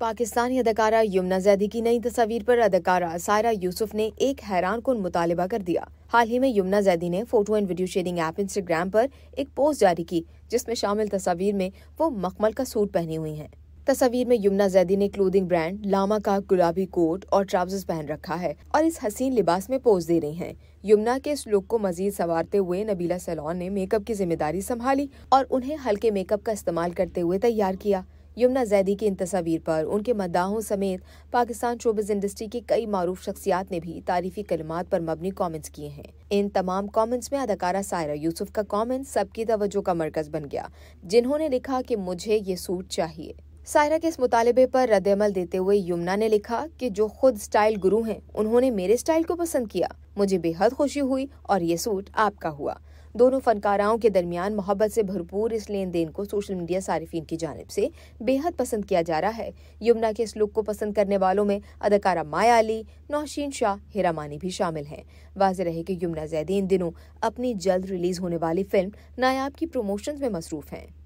पाकिस्तानी अदाकारा यमुना जैदी की नई तस्वीर पर अदाकारा सायरा यूसुफ ने एक हैरान कन मुतालबा कर दिया। हाल ही में यमुना जैदी ने photo and video sharing app Instagram पर एक पोस्ट जारी की, जिसमें शामिल तस्वीर में वो मखमल का सूट पहनी हुई हैं। तस्वीर में यमुना जैदी ने क्लोथिंग ब्रांड लामा का गुलाबी कोट और ट्राउजर्स पहन रखा है और इस हसीन लिबास में पोज दे रही हैं। यमुना के इस लुक को मजीद संवारते हुए नबीला सैलॉन ने मेकअप की ज़िम्मेदारी संभाली और उन्हें हल्के मेकअप का इस्तेमाल करते हुए तैयार किया। यमुना जैदी की इन तस्वीर पर उनके मद्दाहों समेत पाकिस्तान शोबिज इंडस्ट्री की कई मारूफ शख्सियात ने भी तारीफी कलमात पर मबनी कमेंट्स किए हैं। इन तमाम कमेंट्स में अदाकारा सायरा यूसुफ का कमेंट सबकी तवज्जो का मरकज बन गया, जिन्होंने लिखा कि मुझे ये सूट चाहिए। सायरा के इस मुतालबे पर रद्दमल देते हुए यमुना ने लिखा कि जो खुद स्टाइल गुरु हैं, उन्होंने मेरे स्टाइल को पसंद किया। मुझे बेहद खुशी हुई और ये सूट आपका हुआ। दोनों फनकाराओं के दरमियान मोहब्बत से भरपूर इस लेन देन को सोशल मीडिया सार्फिन की जानब से बेहद पसंद किया जा रहा है। यमुना के इस लुक को पसंद करने वालों में अदाकारा माया अली, नौशीन शाह हेरामानी भी शामिल हैं। वाज रहे कि यमुना जैदी इन दिनों अपनी जल्द रिलीज़ होने वाली फ़िल्म नायाब की प्रमोशन में मसरूफ हैं।